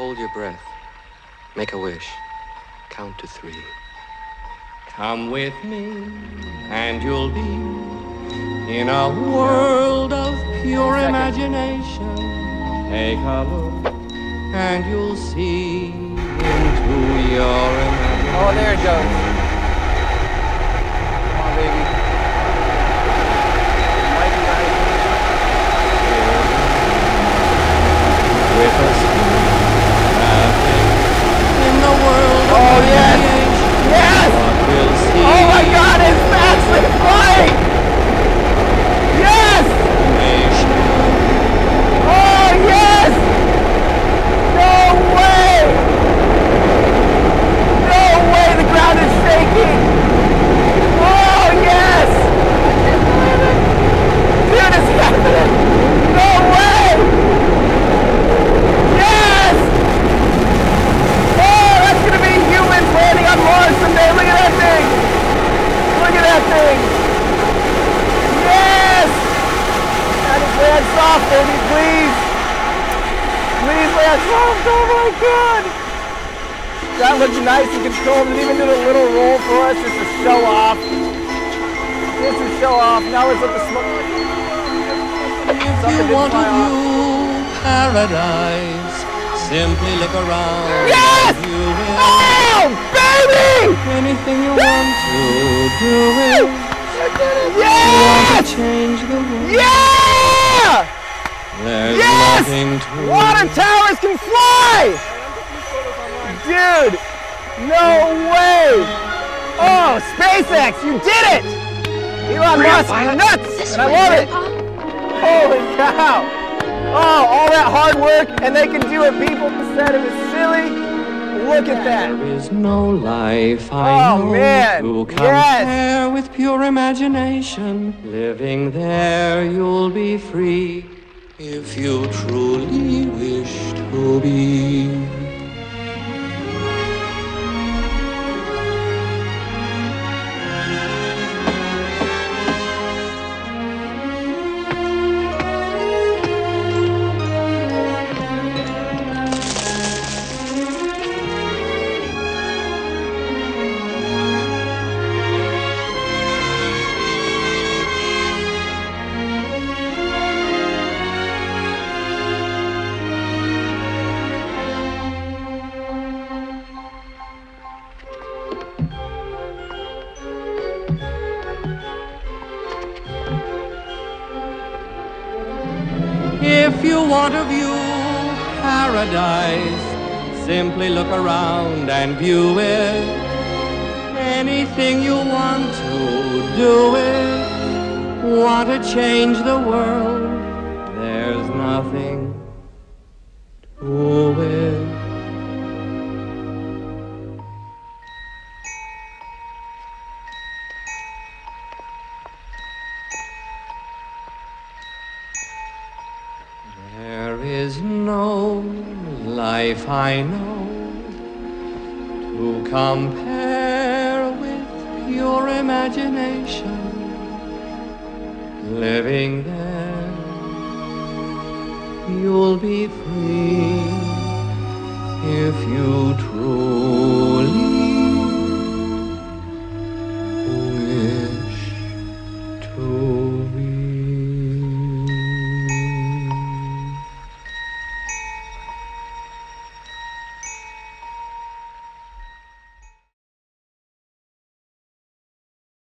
Hold your breath. Make a wish. Count to three. Come with me, and you'll be in a world of pure imagination. Take a look, and you'll see into your imagination. Oh, there it goes. Come on, baby. Mikey, nice. with us nothing in the world of Oh, yes. creation. Yes! What we'll see Oh my God, it's Maslin flying! Yes! nation. Oh yes! No way! No way the ground is shaking! Oh yes! Dude, it's happening! No way! Yes! Oh, that's gonna be humans landing on Mars someday! Look at that thing! Look at that thing! Yes! That is land soft, baby, please! Please land oh, oh my god! That looks nice and controlled. It even did a little roll for us just to show off. Just to show off. Now let's let the smoke. If Something you want to fly off. view paradise, simply look around. Yes! You will Oh, baby! anything you want to do it. Want to Yes! change the world. Yeah! There's Yes! Water towers can fly! Dude, no way! Oh, SpaceX, you did it! Elon Musk, you're nuts! And I love it! Holy cow! Oh, all that hard work, and they can do it. People said it was silly. Look at that. There is no life I Oh, know man. to Yes. compare with pure imagination. Living there, you'll be free if you truly wish to be. If you want to view paradise, simply look around and view it. Anything you want to do it. Want to change the world, there's nothing life I know to compare with your imagination. Living there, you'll be free if you truly